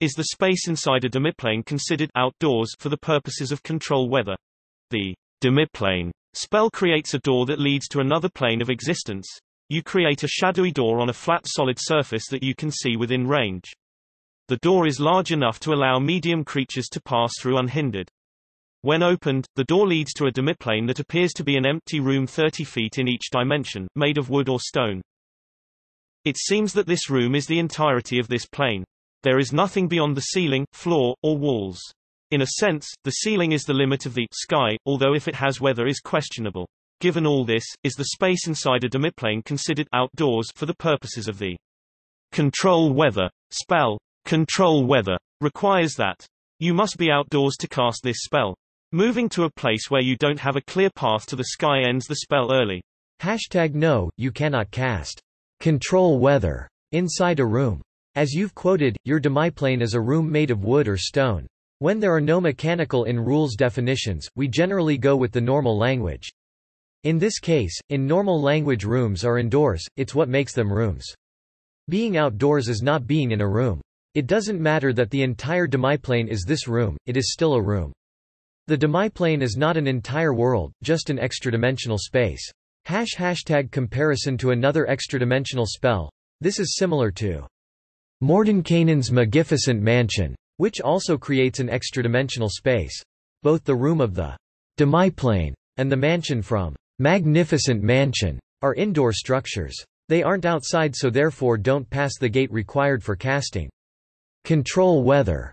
Is the space inside a demiplane considered outdoors for the purposes of control weather? The demiplane spell creates a door that leads to another plane of existence. You create a shadowy door on a flat solid surface that you can see within range. The door is large enough to allow medium creatures to pass through unhindered. When opened, the door leads to a demiplane that appears to be an empty room 30 feet in each dimension, made of wood or stone. It seems that this room is the entirety of this plane. There is nothing beyond the ceiling, floor, or walls. In a sense, the ceiling is the limit of the sky, although if it has weather is questionable. Given all this, is the space inside a demiplane considered outdoors for the purposes of the control weather spell? Control weather requires that you must be outdoors to cast this spell. Moving to a place where you don't have a clear path to the sky ends the spell early. Hashtag no, you cannot cast control weather inside a room. As you've quoted, your demiplane is a room made of wood or stone. When there are no mechanical in rules definitions, we generally go with the normal language. In this case, in normal language rooms are indoors, it's what makes them rooms. Being outdoors is not being in a room. It doesn't matter that the entire demiplane is this room, it is still a room. The demiplane is not an entire world, just an extra-dimensional space. Hash hashtag comparison to another extra-dimensional spell. This is similar to Mordenkainen's Magnificent Mansion, which also creates an extra-dimensional space. Both the room of the demiplane and the mansion from Magnificent Mansion are indoor structures. They aren't outside so therefore don't pass the gate required for casting. Control weather